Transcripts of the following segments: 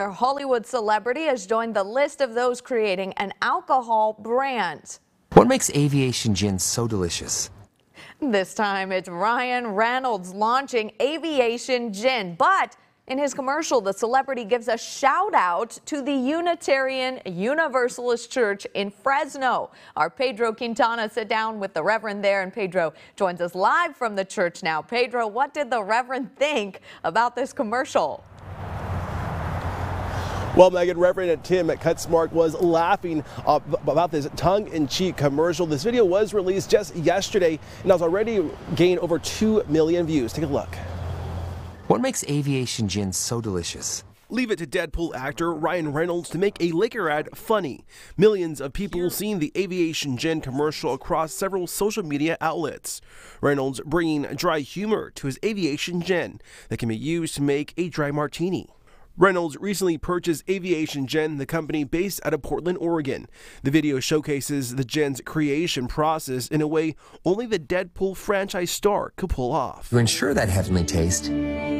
A Hollywood celebrity has joined the list of those creating an alcohol brand. What makes aviation gin so delicious? This time it's Ryan Reynolds launching Aviation Gin, but in his commercial, the celebrity gives a shout out to the Unitarian Universalist Church in Fresno. Our Pedro Quintana sit down with the Reverend there, and Pedro joins us live from the church now. Pedro, what did the Reverend think about this commercial? Well, Megan, Reverend Tim at Kutzmark was laughing uh, about this tongue-in-cheek commercial. This video was released just yesterday and has already gained over 2 million views. Take a look. What makes aviation gin so delicious? Leave it to Deadpool actor Ryan Reynolds to make a liquor ad funny. Millions of people seen the Aviation Gin commercial across several social media outlets. Reynolds bringing dry humor to his Aviation Gin that can be used to make a dry martini. Reynolds recently purchased Aviation Gin, the company based out of Portland, Oregon. The video showcases the gin's creation process in a way only the Deadpool franchise star could pull off. To ensure that heavenly taste,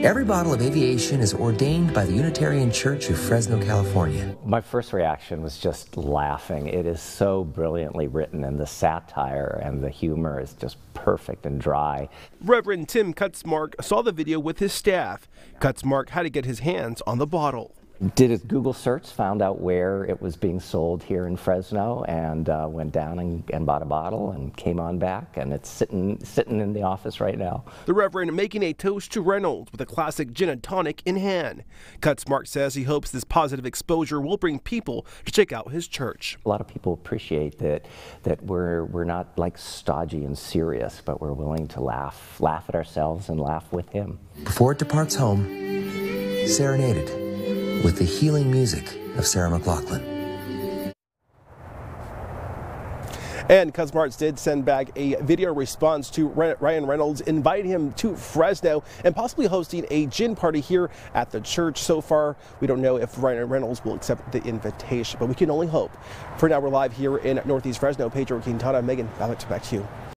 every bottle of Aviation is ordained by the Unitarian Church of Fresno, California. My first reaction was just laughing. It is so brilliantly written, and the satire and the humor is just perfect and dry. Reverend Tim Kutzmark saw the video with his staff. Kutzmark had to get his hands on the the bottle. Did a Google search, found out where it was being sold here in Fresno, and uh, went down and, and, bought a bottle and came on back, and it's sitting sitting in the office right now. The Reverend making a toast to Reynolds with a classic gin and tonic in hand. Kutzmark says he hopes this positive exposure will bring people to check out his church. A lot of people appreciate that that we're we're not like stodgy and serious, but we're willing to laugh laugh at ourselves and laugh with him. Before it departs home serenaded with the healing music of Sarah McLachlan. And Kutzmarks did send back a video response to Ryan Reynolds, inviting him to Fresno and possibly hosting a gin party here at the church. So far, we don't know if Ryan Reynolds will accept the invitation, but we can only hope. For now, we're live here in Northeast Fresno. Pedro Quintana, Megan, back to you.